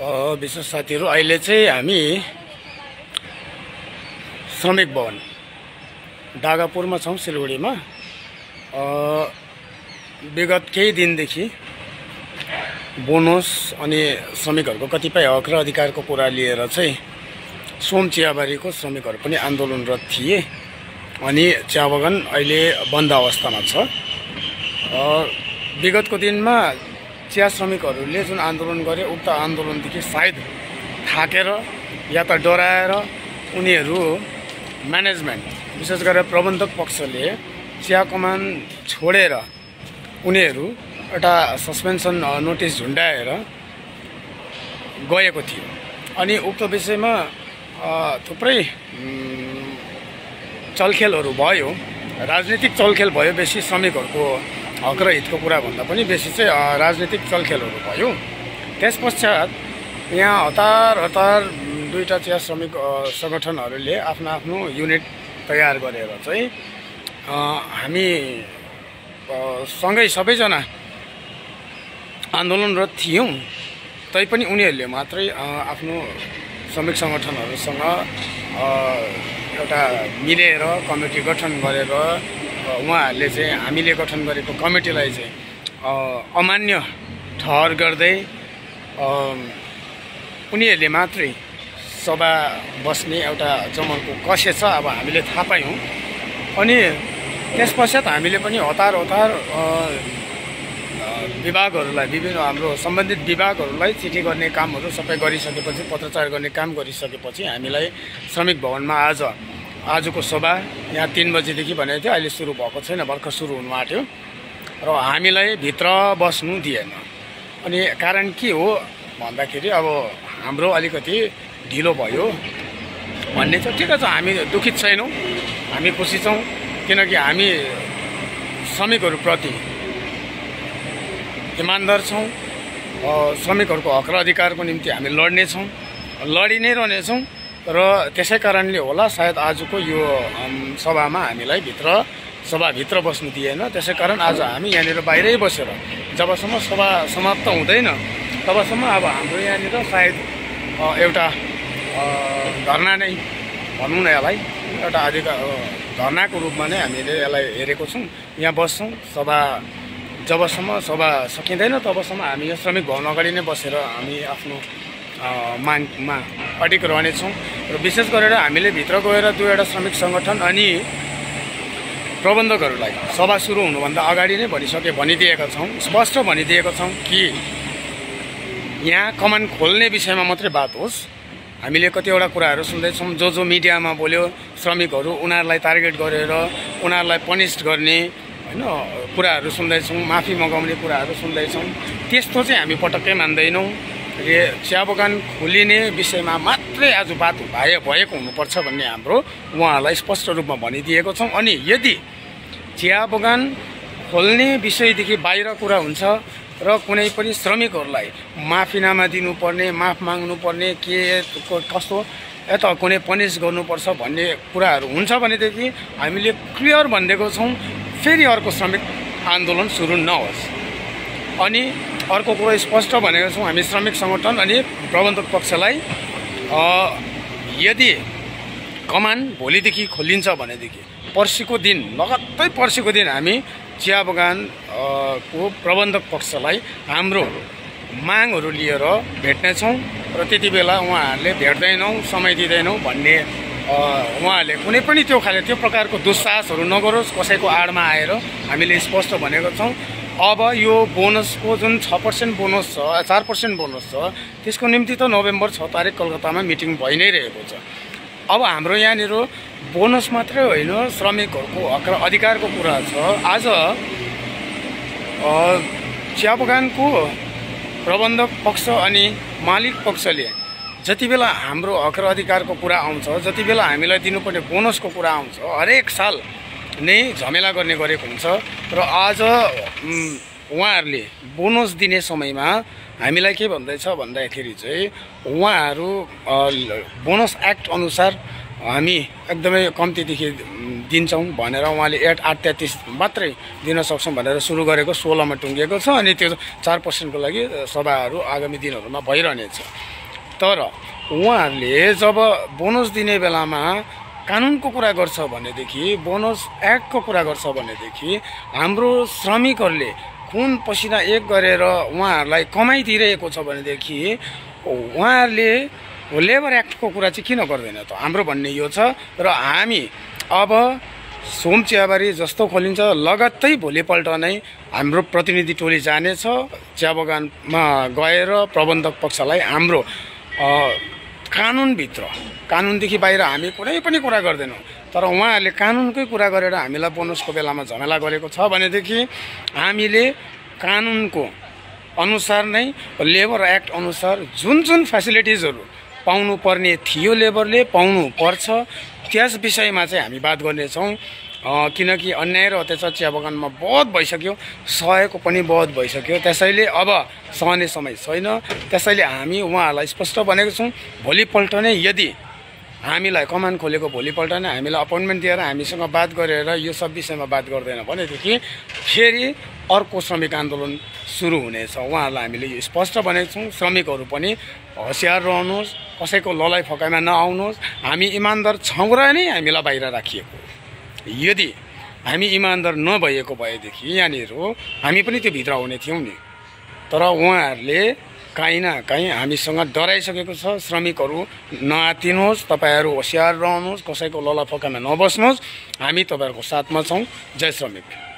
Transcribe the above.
विशेष साथीहरू अहिले चाहिँ हामी श्रमिक भवन डागापुरमा छौँ सिलगढीमा। विगत केही दिनदेखि बोनस अनि श्रमिकहरूको कतिपय हक र अधिकारको कुरा लिएर चाहिँ सोम चियाबारीको श्रमिकहरू पनि आन्दोलनरत थिए। अनि चिया बगान अहिले बन्द अवस्थामा छ। विगतको दिनमा चिया श्रमिकहरूले जुन आन्दोलन गरे उक्त आन्दोलनदेखि सायद थाकेर या त डराएर उनीहरू म्यानेजमेन्ट विशेष गरेर प्रबन्धक पक्षले चिया कमान छोडेर उनीहरू एउटा सस्पेन्सन नोटिस झुन्डाएर गएको थियो। अनि उक्त विषयमा थुप्रै चलखेलहरू भयो राजनीतिक चलखेल भयो बेसी श्रमिकहरूको हक र हितको कुरा भन्दा पनि बेसी चाहिँ राजनीतिक चलखेलहरू भयो। त्यस पश्चात यहाँ हतार हतार दुईवटा चिया श्रमिक सङ्गठनहरूले आफ्नो आफ्नो युनिट तयार गरेर चाहिँ हामी सँगै सबैजना आन्दोलनरत थियौँ। तैपनि उनीहरूले मात्रै आफ्नो श्रमिक सङ्गठनहरूसँग एउटा मिलेर कमिटी गठन गरेर उहाँहरूले चाहिँ हामीले गठन गरेको कमिटीलाई चाहिँ अमान्य ठहर गर्दै उनीहरूले मात्रै सभा बस्ने एउटा जमनको कसेछ अब हामीले थाहा पायौँ। अनि त्यस पश्चात हामीले पनि हतार हतार विभागहरूलाई विभिन्न हाम्रो सम्बन्धित विभागहरूलाई चिठी गर्ने कामहरू सबै गरिसकेपछि पत्रचार गर्ने काम गरिसकेपछि हामीलाई श्रमिक भवनमा आज आजको सभा यहाँ तिन बजीदेखि भनेको थियो अहिले सुरु भएको छैन भर्खर सुरु हुनु आँट्यो। र हामीलाई भित्र बस्नु दिएन। अनि कारण के हो भन्दाखेरि अब हाम्रो अलिकति ढिलो भयो भन्ने चाहिँ ठिकै छ हामी दुखित छैनौँ हामी खुसी छौँ किनकि हामी श्रमिकहरूप्रति इमान्दार छौँ श्रमिकहरूको हक र अधिकारको निम्ति हामी लड्नेछौँ लडि नै रहनेछौँ र त्यसै कारणले होला सायद आजको यो सभामा हामीलाई भित्र सभाभित्र बस्नु दिएन। त्यसै कारण आज हामी यहाँनिर बाहिरै बसेर जबसम्म सभा समाप्त हुँदैन तबसम्म अब हाम्रो यहाँनिर सायद एउटा धर्ना नै भनौँ न यसलाई एउटा अधिकार धर्नाको रूपमा नै हामीले यसलाई हेरेको छौँ। यहाँ बस्छौँ सभा जबसम्म सभा सकिँदैन तबसम्म हामी यो श्रमिक भवन अगाडि नै बसेर हामी आफ्नो मागमा अडिक रहनेछौँ। र विशेष गरेर हामीले भित्र गएर दुईवटा श्रमिक सङ्गठन अनि प्रबन्धकहरूलाई सभा सुरु हुनुभन्दा अगाडि नै भनिसके भनिदिएका छौँ। स्पष्ट भनिदिएका छौँ कि यहाँ कमान खोल्ने विषयमा मात्रै बात होस्। हामीले कतिवटा कुराहरू सुन्दैछौँ। जो जो मिडियामा बोल्यो श्रमिकहरू उनीहरूलाई टार्गेट गरेर उनीहरूलाई पनिस्ट गर्ने होइन कुराहरू सुन्दैछौँ माफी मगाउने कुराहरू सुन्दैछौँ। त्यस्तो चाहिँ हामी पटक्कै मान्दैनौँ। रे चिया बगान खोलिने विषयमा मात्रै आज बात भए भएको हुनुपर्छ भन्ने हाम्रो उहाँहरूलाई स्पष्ट रूपमा भनिदिएको छौँ। अनि यदि चिया बगान खोल्ने विषयदेखि बाहिर कुरा हुन्छ र कुनै पनि श्रमिकहरूलाई माफीनामा दिनुपर्ने माफ माग्नुपर्ने के कस्तो यता कुनै पनिस गर्नुपर्छ भन्ने कुराहरू हुन्छ भनेदेखि हामीले क्लियर भनिदिएको छौँ फेरि अर्को श्रमिक आन्दोलन सुरु नहोस्। अनि अर्को कुरो स्पष्ट भनेको छौँ हामी श्रमिक सङ्गठन अनि प्रबन्धक पक्षलाई यदि कमान भोलिदेखि खोलिन्छ भनेदेखि पर्सिको दिन लगत्तै पर्सिको दिन हामी चिया बगान अ, को प्रबन्धक पक्षलाई हाम्रो मागहरू लिएर भेट्नेछौँ र त्यति बेला उहाँहरूले भेट्दैनौँ समय दिँदैनौँ भन्ने उहाँहरूले कुनै पनि त्यो खाले त्यो प्रकारको दुस्साहसहरू नगरोस् कसैको आडमा आएर हामीले स्पष्ट भनेको छौँ। अब यो बोनसको जुन छ पर्सेन्ट बोनस छ चार पर्सेन्ट बोनस छ त्यसको निम्ति त नोभेम्बर छ तारिक कलकत्तामा मिटिङ भइ नै रहेको छ। अब हाम्रो यहाँनिर बोनस मात्रै होइन श्रमिकहरूको हक र अधिकारको कुरा छ। आज चिया बगानको प्रबन्धक पक्ष अनि मालिक पक्षले जति बेला हाम्रो हक र अधिकारको कुरा आउँछ जति बेला हामीलाई दिनुपर्ने बोनसको कुरा आउँछ हरेक साल नै झमेला गर्ने गरेको हुन्छ। र आज उहाँहरूले बोनस दिने समयमा हामीलाई के भन्दैछ भन्दाखेरि चाहिँ उहाँहरू बोनस एक्ट अनुसार हामी एकदमै कम्तीदेखि दिन्छौँ भनेर उहाँले एट आठ तेत्तिस मात्रै दिन सक्छौँ भनेर सुरु गरेको सोह्रमा टुङ्गिएको छ अनि त्यो चार पर्सेन्टको लागि सभाहरू आगामी दिनहरूमा भइरहनेछ। तर उहाँहरूले जब बोनस दिने बेलामा कानुनको कुरा गर्छ भनेदेखि बोनस एक्टको कुरा गर्छ भनेदेखि हाम्रो श्रमिकहरूले खुन पसिना एक गरेर उहाँहरूलाई कमाइ दिइरहेको छ भनेदेखि उहाँहरूले लेबर एक्टको कुरा चाहिँ किन गर्दैन त? हाम्रो भन्ने यो छ र हामी अब सोम चियाबारी जस्तो खोलिन्छ लगत्तै भोलिपल्ट नै हाम्रो प्रतिनिधि टोली जानेछ। चिया बगानमा गएर प्रबन्धक पक्षलाई हाम्रो कानुनभित्र कानुनदेखि बाहिर हामी कुनै पनि कुरा गर्दैनौँ। तर उहाँहरूले कानुनकै कुरा गरेर हामीलाई बोनसको बेलामा झमेला गरेको छ भनेदेखि हामीले कानुनको अनुसार नै लेबर एक्ट अनुसार जुन जुन फेसिलिटिजहरू पाउनुपर्ने थियो लेबरले पाउनु पर्छ त्यस विषयमा चाहिँ हामी बात गर्नेछौँ। किनकि अन्याय र अत्याचार चिया बगानमा बहुत भइसक्यो सहेको पनि बहुत भइसक्यो। त्यसैले अब सहने समय छैन। त्यसैले हामी उहाँहरूलाई स्पष्ट भनेको छौँ भोलिपल्ट नै यदि हामीलाई कमान खोलेको भोलिपल्ट नै हामीलाई अपोइन्टमेन्ट दिएर हामीसँग बात गरेर यो सब विषयमा बात गर्दैन भनेदेखि फेरि अर्को श्रमिक आन्दोलन सुरु हुनेछ। उहाँहरूलाई हामीले यो स्पष्ट भनेको छौँ श्रमिकहरू पनि होसियार रहनुहोस् कसैको ललाइ फकाइमा नआउनुहोस्। हामी इमान्दार छौँ र नै हामीलाई बाहिर राखिएको यदि हामी इमान्दार नभएको भएदेखि यहाँनिर हामी पनि त्यो भित्र आउने थियौँ नि। तर उहाँहरूले काहीँ न काहीँ हामीसँग डराइसकेको छ श्रमिकहरू नआतिनुहोस् तपाईँहरू होसियार रहनुहोस् कसैको लला फकामा नबस्नुहोस्। हामी तपाईँहरूको साथमा छौँ। जय श्रमिक।